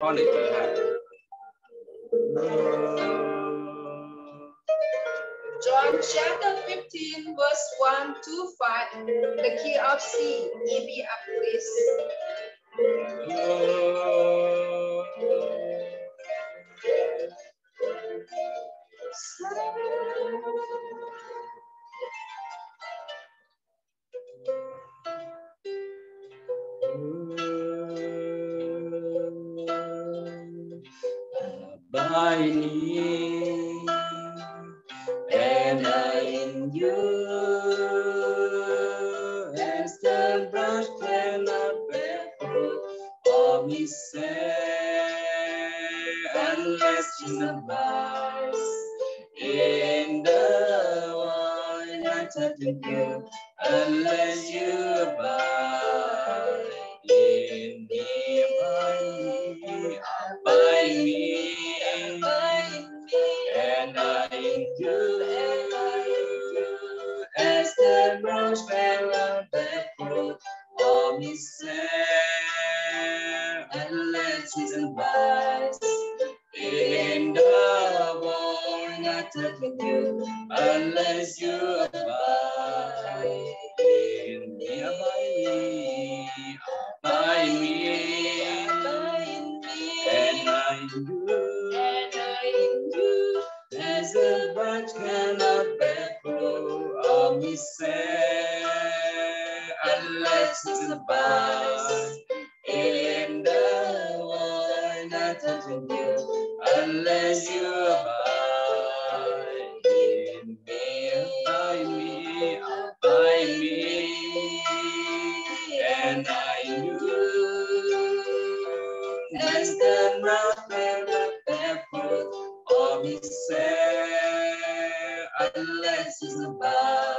John chapter 15, verse 1 to 5, the key of C, be a place. me. We say, unless is about."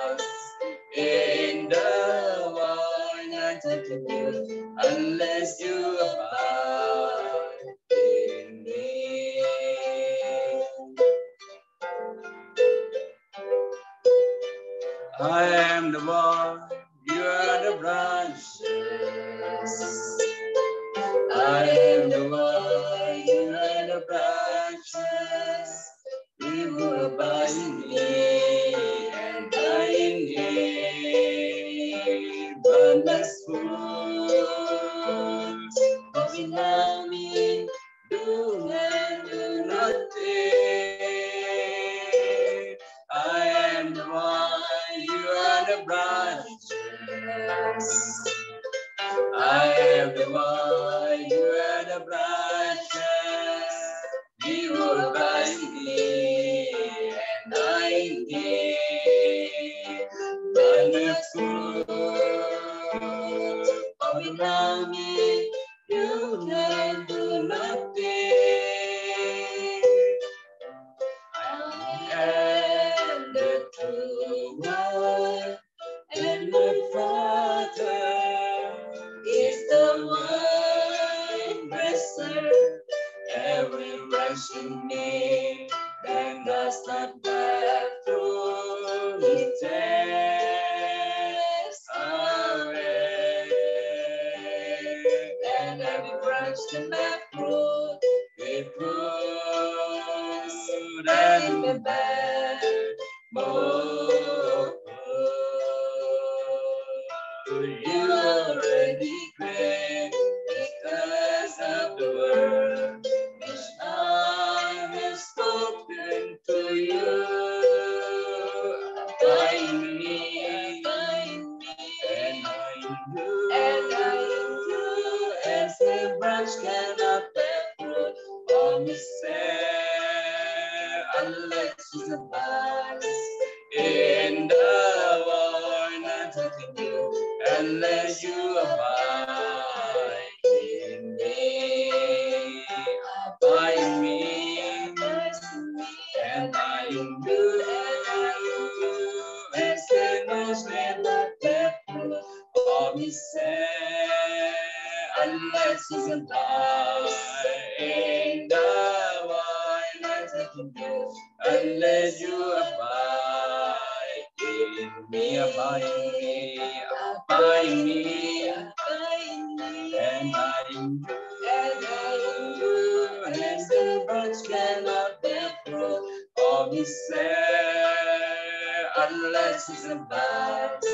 unless he's a boss.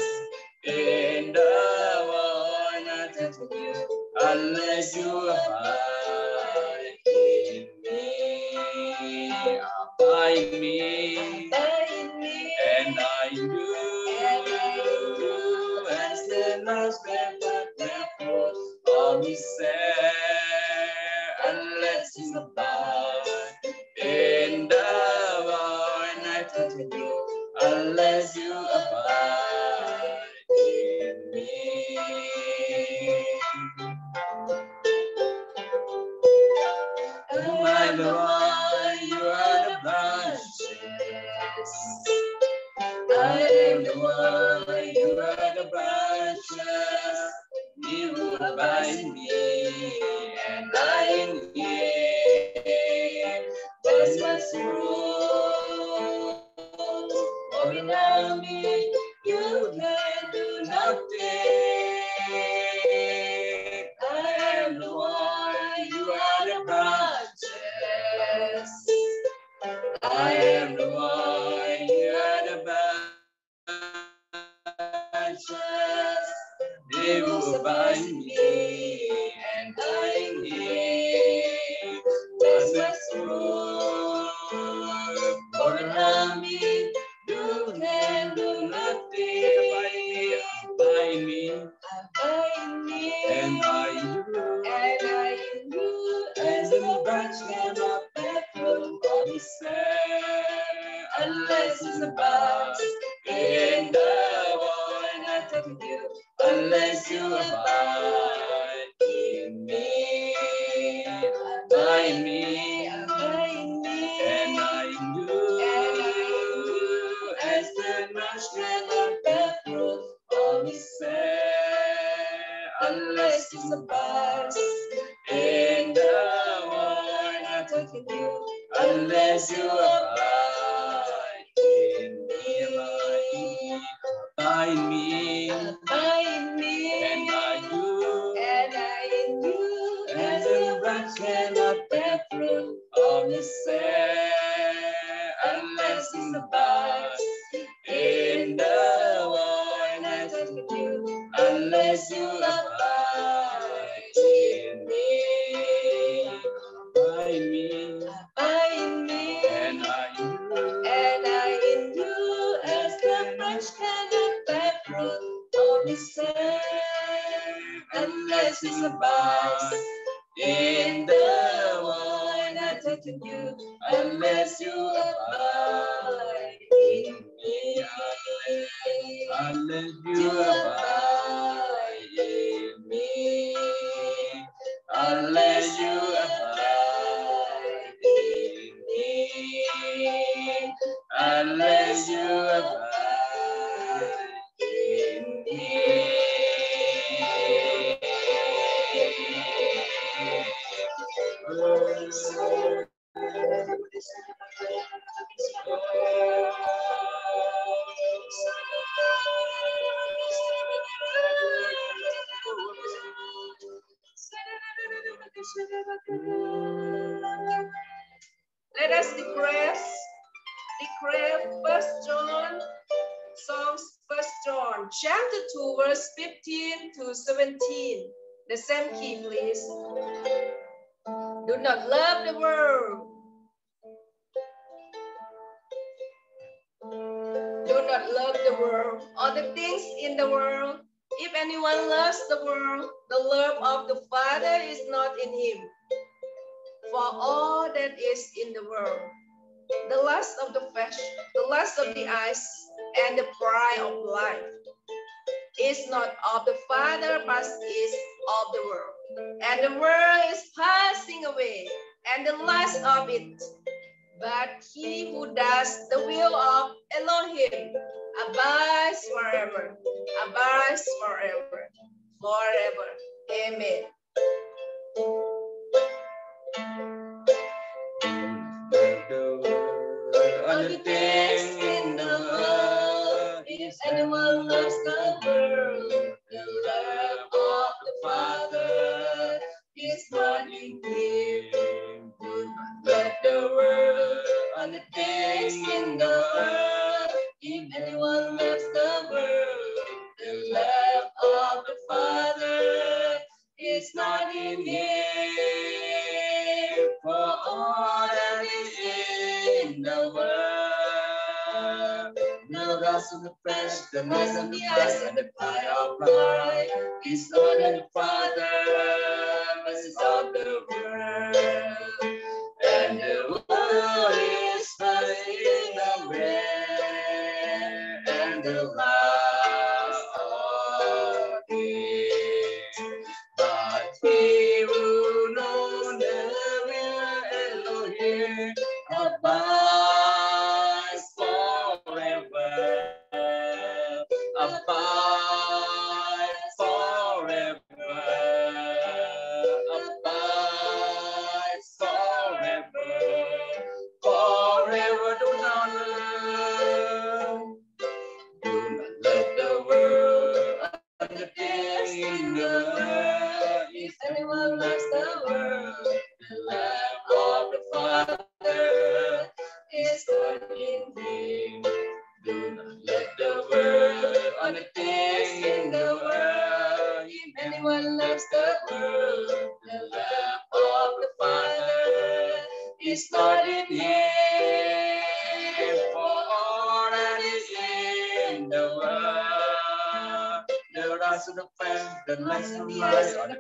In the world, nothing to do unless you are. without me, you can do nothing. revelar Petrus, don't unless it's a bus in the morning. Unless you are Let you about. If anyone loves the world, the love of the Father is not in him. For all that is in the world, the lust of the flesh, the lust of the eyes, and the pride of life is not of the Father, but is of the world. And the world is passing away, and the lust of it. But he who does the will of Elohim abides forever, abides forever, forever. Amen. All the things in the world, if anyone loves the world, the love of the Father is burning here. Do let the world, all the things in the world, the for all that is in the world. No dust the flesh, the noise on the fire, and the fire of pride is on the fire. Anyone loves the world, the love of the Father is born in thee. Do not let the world or the things in the world. If anyone loves the world, the love of the Father is not in him. For all that is in the world, the rise of the faith, the light of the light,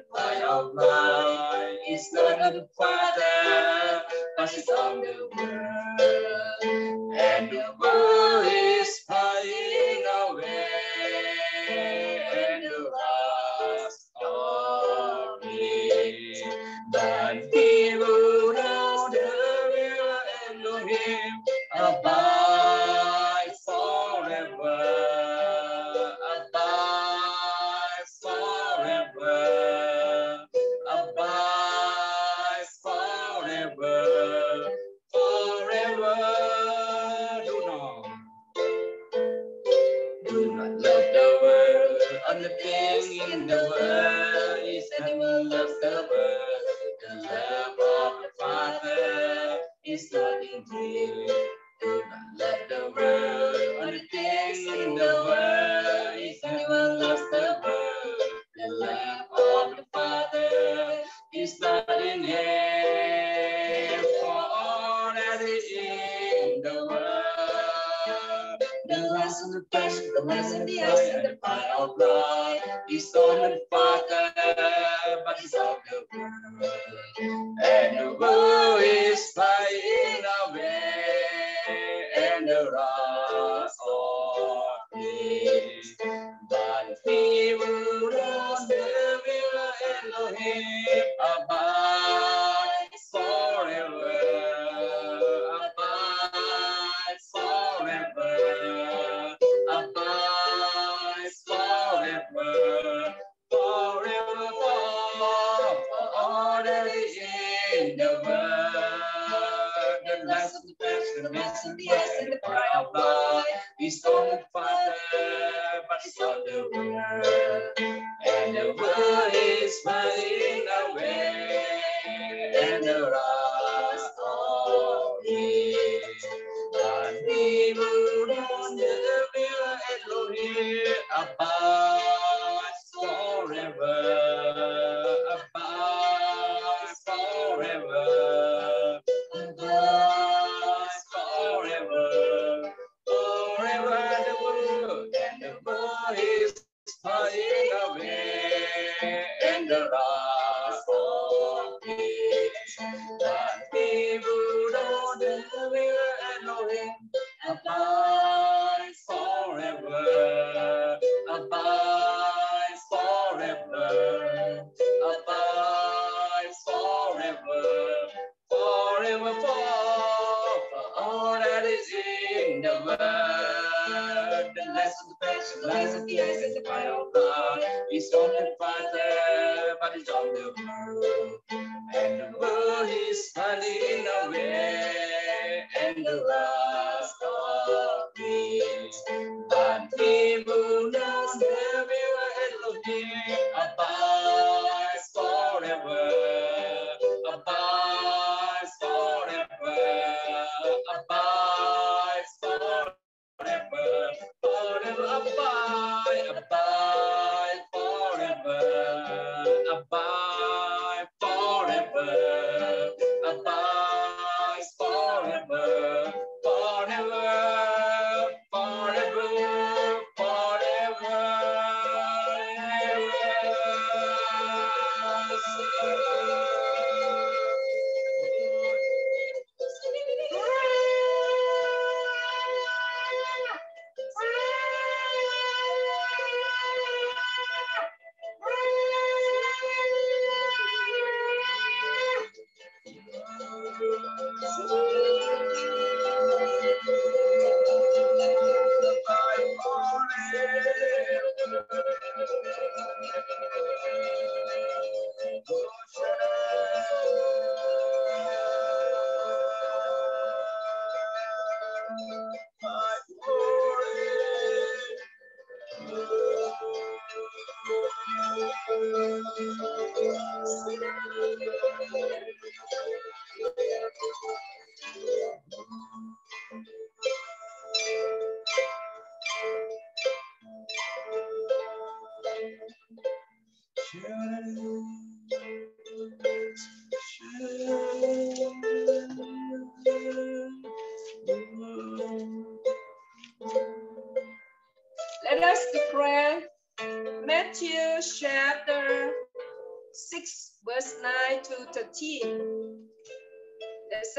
da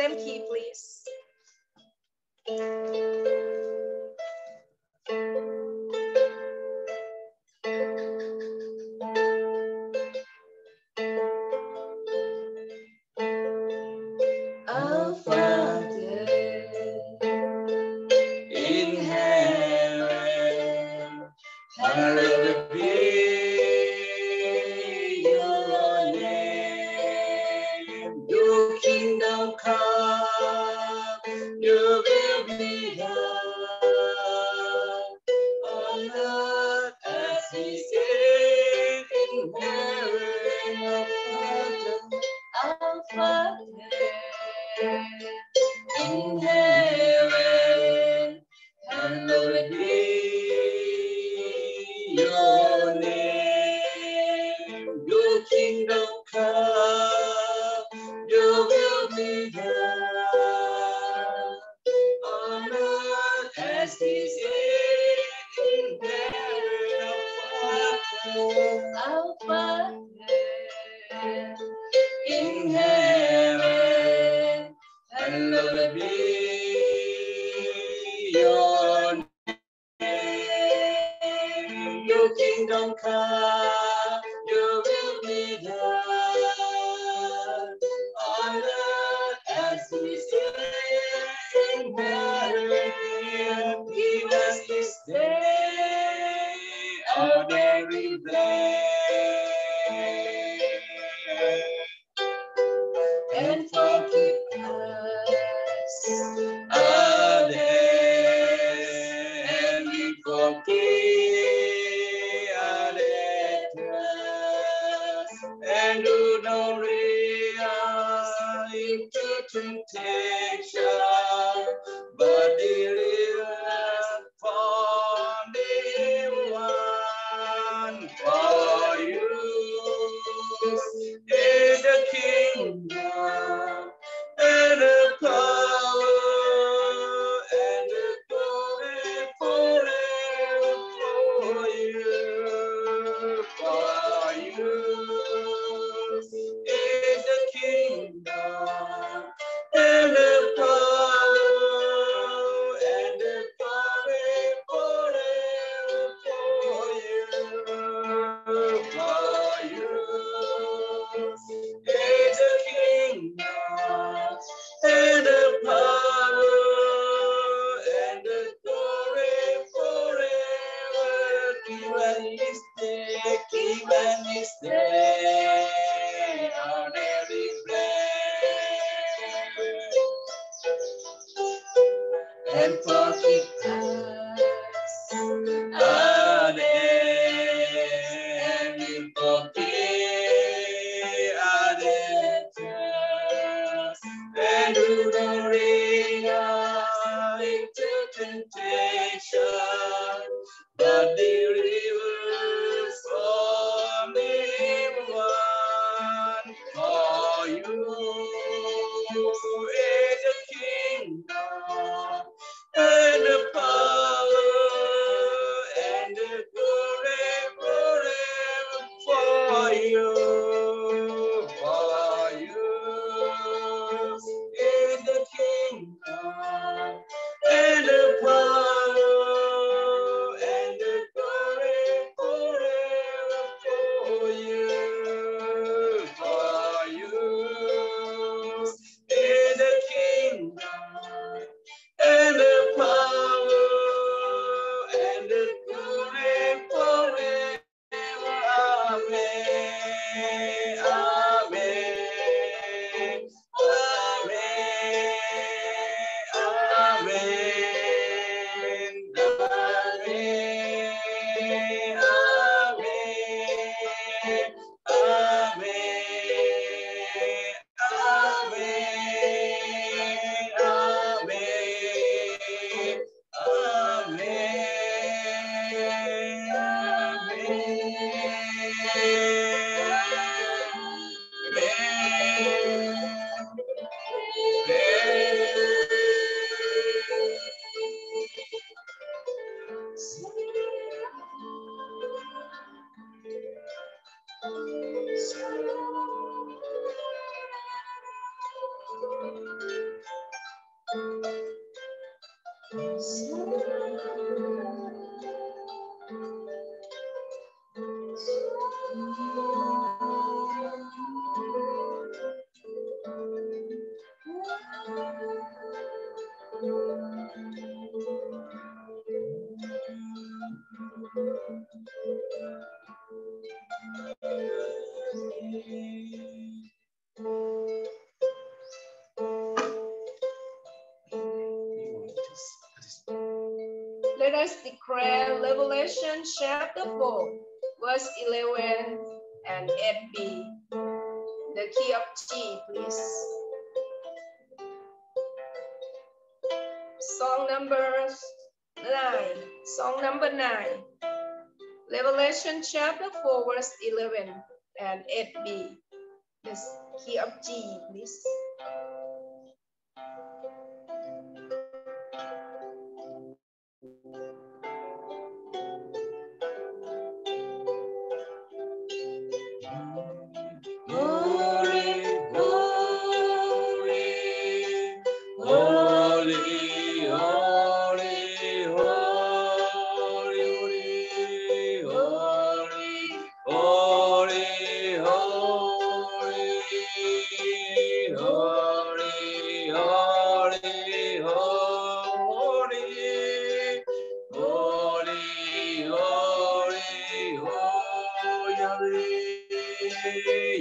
14. The key, please. Come, our daily Revelation chapter 4, verse 11 and 8b. The key of G, please. Song number 9. Song number 9. Revelation chapter 4, verse 11 and 8b. The key of G, please.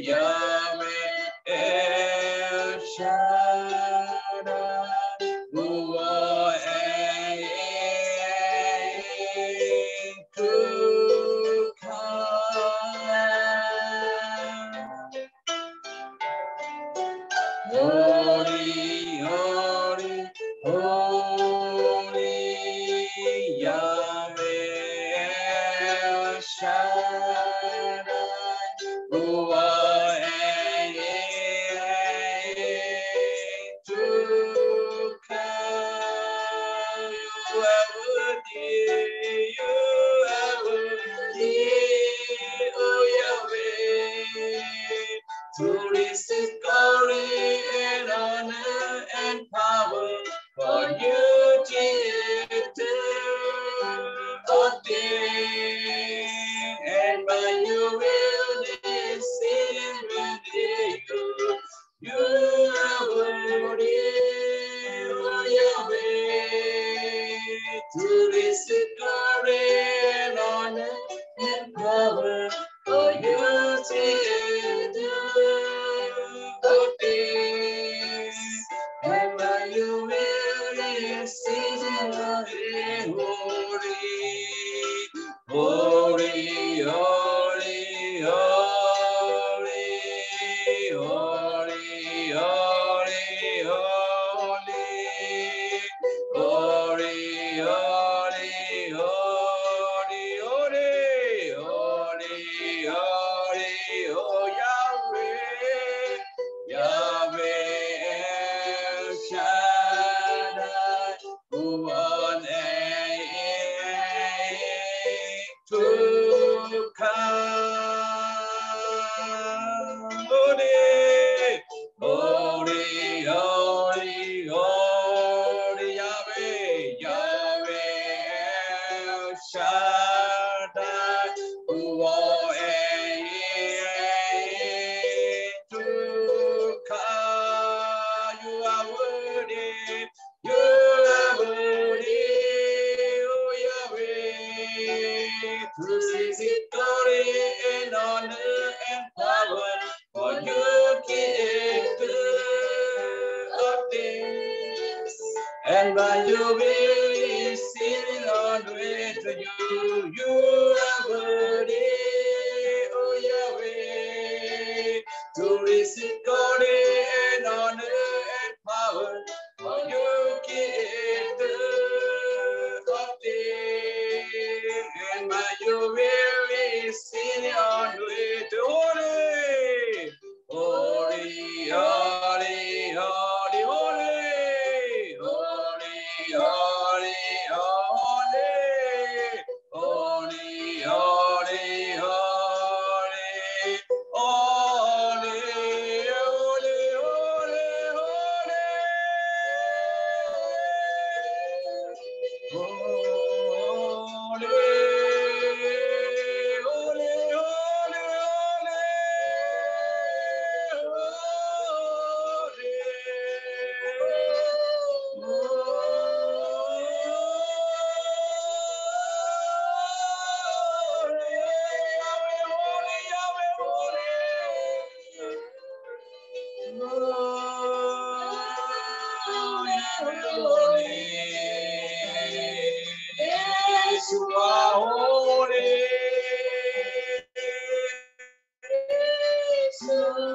Yeah. will.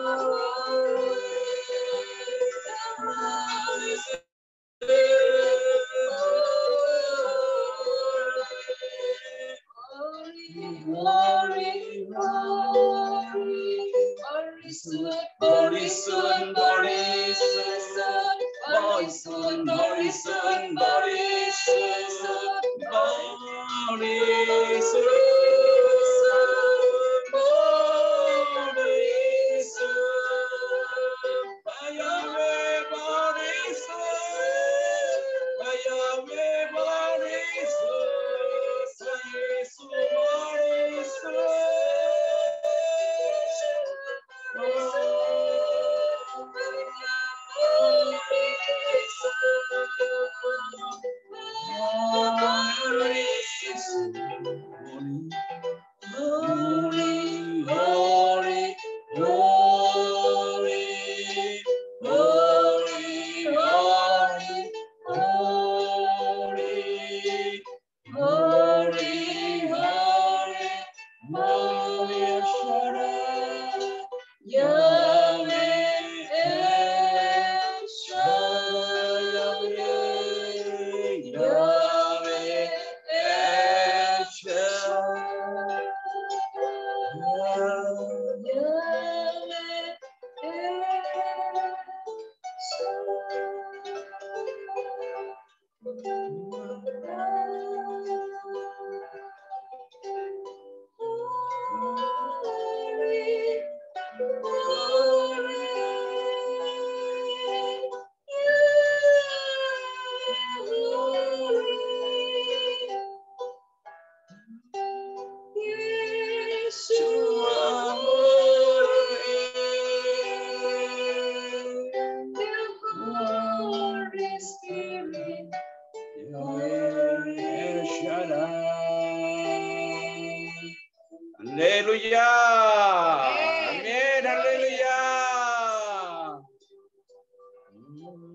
Thank you. Hallelujah. Amen. Hallelujah.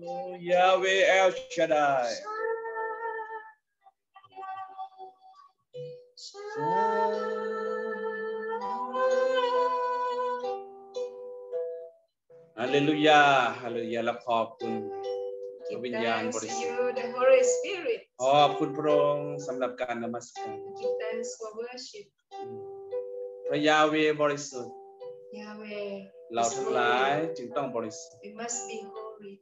Oh, Yahweh El Shaddai. Hallelujah. Hallelujah. และขอบคุณ พระวิญญาณ Thanks บริ to สุทธิ์ you, the Holy Spirit. ขอบคุณพระองค์สำหรับการนมัสการ พระยาเวบริสุทธิ์ Yahweh, เรา is ทั้งหลาย holy. จึงต้องบริสุทธิ์ We must be holy.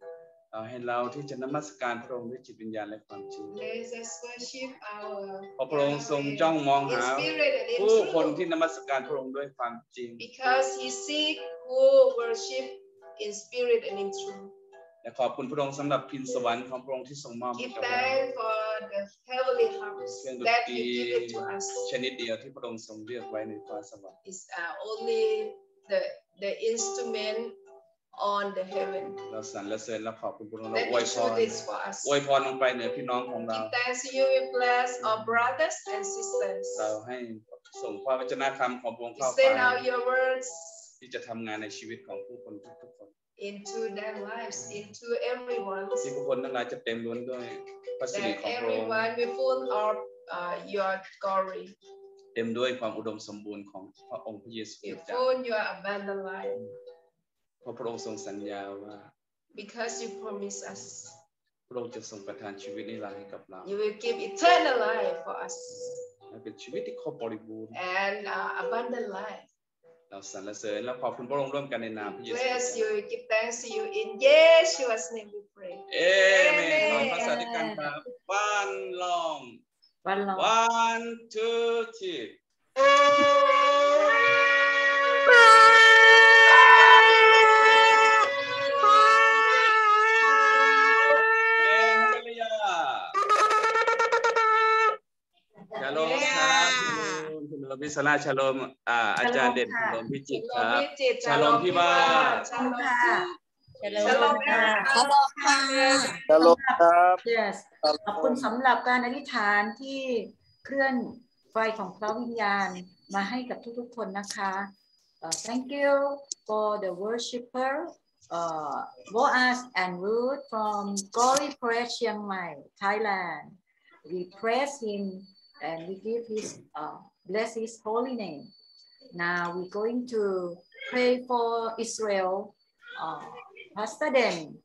เราให้เราที่จะนมัสการพระองค์ด้วยจิตวิญญาณและความจริง Let us worship our เพราะพระองค์ทรง Yahweh จ้องมอง in หา spirit and in ผู้คน truth. ที่นมัสการพระองค์ด้วยความจริง Because he seek who worship in spirit and in truth. และขอบคุณพระองค์สำหรับพินสวรรค์ของพระองค์ที่ทรงมอบให้ Give กับเรา thanks for the heavenly house เครื่องดน that ตรี you give it to us. ชนิดเดียวที่พระองค์ทรงเลือกไว้ในฟ้าสวรรค์ It's uh, only the the instrument on the heaven เราสรรเสริญและขอบคุณพระองค์เรา that อวย you พ choose ร this for us. อวยพรลงไปเหนือพี่น้องของเรา Give thanks to you, we bless our brothers and sisters. เราให้ส่งพระวจนะคำของพระองค์ We เข้าไป send out your words ที่จะทำงานในชีวิตของผู้คนทุกๆคน into their lives, into everyone's, ที่ผู้คนทั้งหลายจะเต็มล้นด้วยพระสิริ that ของพระองค์ everyone will full of uh, your glory, เต็มด้วยความอุดมสมบูรณ์ของพระองค์พระเยซูคริ will สต์เจ้า full your abundant life, เพราะพระองค์ทรงสัญญาว่า because you promise us พระองค์จะทรงประทานชีวิตนิรันดร์ให้กับเรา you will give eternal life for us ให้เป็นชีวิตที่ครบบริบูรณ์ and uh, abundant life. เราสรรเสริญและขอบคุณพระองค์ร่วมกันในนามพระเยซูคริส Bless ต์ you, give thanks to you in Yeshua's name we pray. เอเมนลองภาษาด้วยกันครับ one long วันรอ one two three เอเฮเลยาชาโลมครับ คุณโรบิสลาชาโลมอ่าอาจารย์เด่นชาโลมพิจิตรครับ Shalom, ชาโลมพี่บ้าน Shalom. ค่ะ Shalom, everyone. ตลกครับ yes ขอบคุณสำหรับการอธิษฐานที่เคลื่อนไฟของพระวิญญาณมาให้กับทุกๆคนนะคะ Uh, thank you for the worshiper uh, Boaz and Ruth from Glory Praise Chiang Mai, Thailand. We praise him and we give his uh, bless his holy name. Now we're going to pray for Israel. Uh, Pastor Den